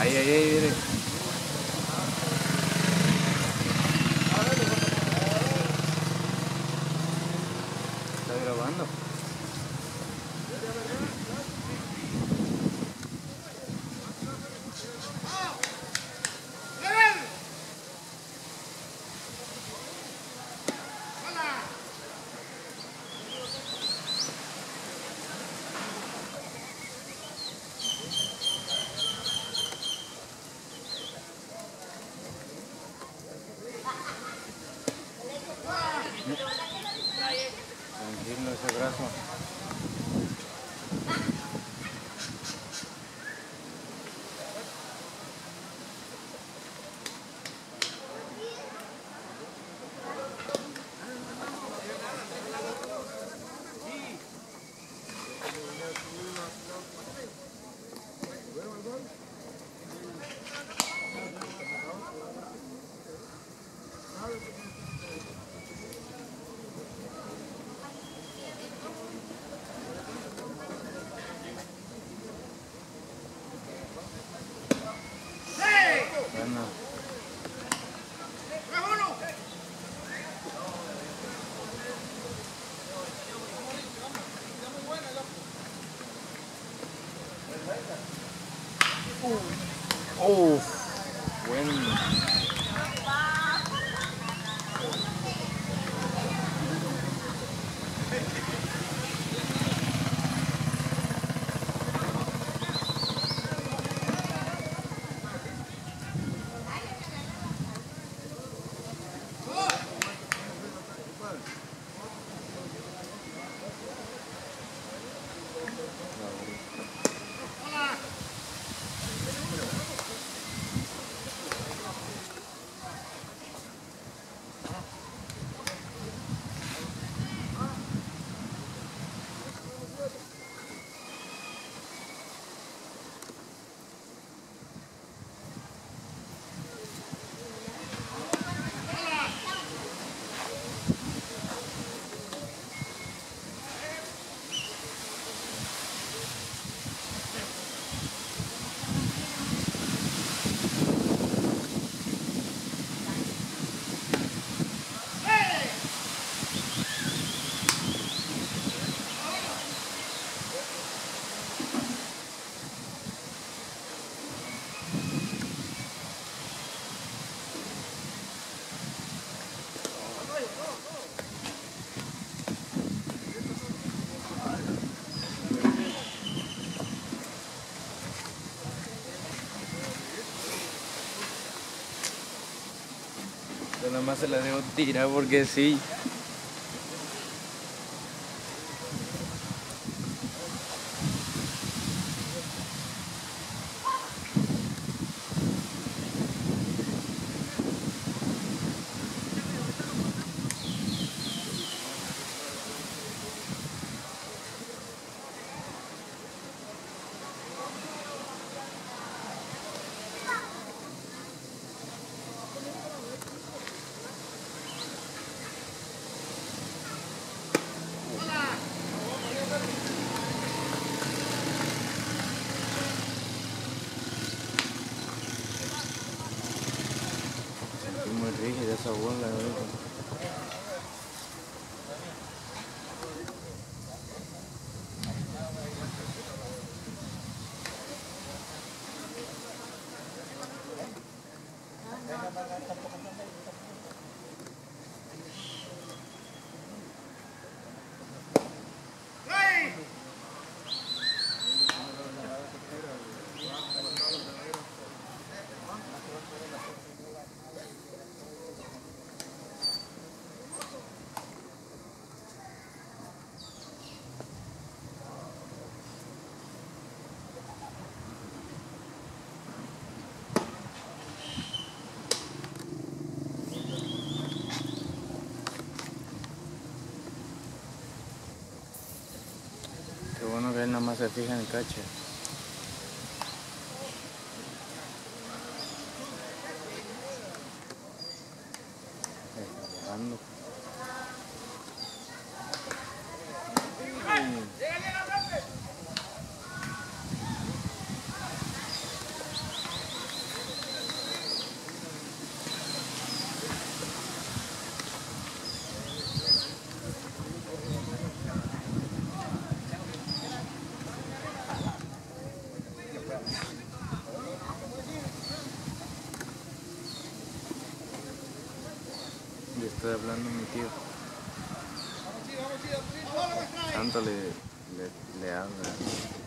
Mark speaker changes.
Speaker 1: Ahí, ahí, ahí, mire. Está grabando. Ese brazo. Oh. Wind. Nada más se la dejo tirar porque sí. seg nada más se fija en el cache. está hablando mi tío. Tanto le, le, le habla.